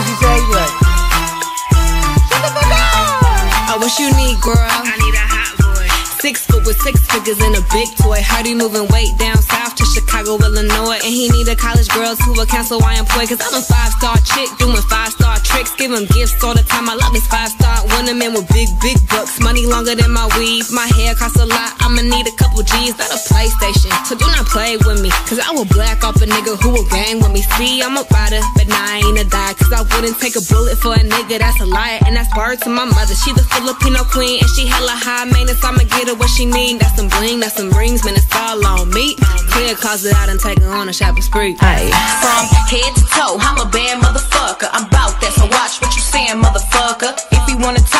what she say? Like, shut the fuck up. Oh, what you need, girl? I need a hot boy. Six foot with six figures and a big toy. Hardy moving weight down south to Chicago, Illinois. And he need a college girl to a cancel why employ. Cause I'm a five star chick doing five star tricks. Give him gifts all the time. I love his five star women with big, big bucks. Money longer than my weave. My hair costs a lot. I'ma need a couple G's, not a PlayStation. So do not play with me. Cause I will black off a nigga who will gang with me. See, I'm a rider, but nah, I ain't a die. Cause I wouldn't take a bullet for a nigga that's a liar. And that's word to my mother. She the Filipino queen. And she hella high maintenance. I'ma get her what she need. That's some bling, that's some rings, man, it's all on me. Clear closet out and take her on a shopping spree. Aye. From head to toe, I'm a bad motherfucker. I'm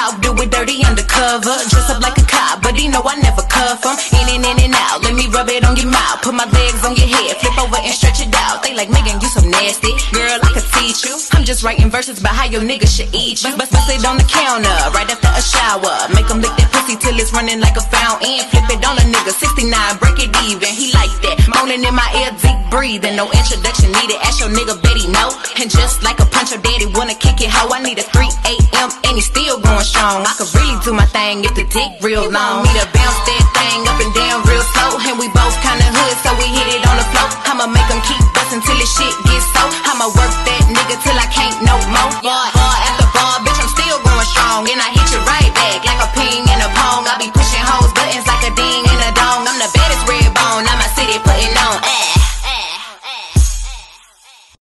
you do it dirty undercover. Dress up like a cop, but he know I never cuff him. In and in and out, let me rub it on your mouth. Put my legs on your head, flip over and stretch it out. They like, Megan, you so nasty. Girl, I could teach you. I'm just writing verses about how your nigga should eat you. Bust, bust it on the counter, right after a shower. Make him lick that pussy till it's running like a fountain. Flip it on a nigga, 69, break it even. He like that. Moaning in my ear, deep breathing. No introduction needed. Ask your nigga Betty no. And just like a punch, your daddy wanna kick it. How I need a 3 a.m. and he still going strong. I could really do my thing if the dick real long. Me to bounce that thing up and down real slow. And we both kinda hood, so we hit it on the floor. I'ma make them keep bustin' till this shit gets so. I'ma work that nigga till I can't no more. Bar, bar after bar, bitch, I'm still going strong. And I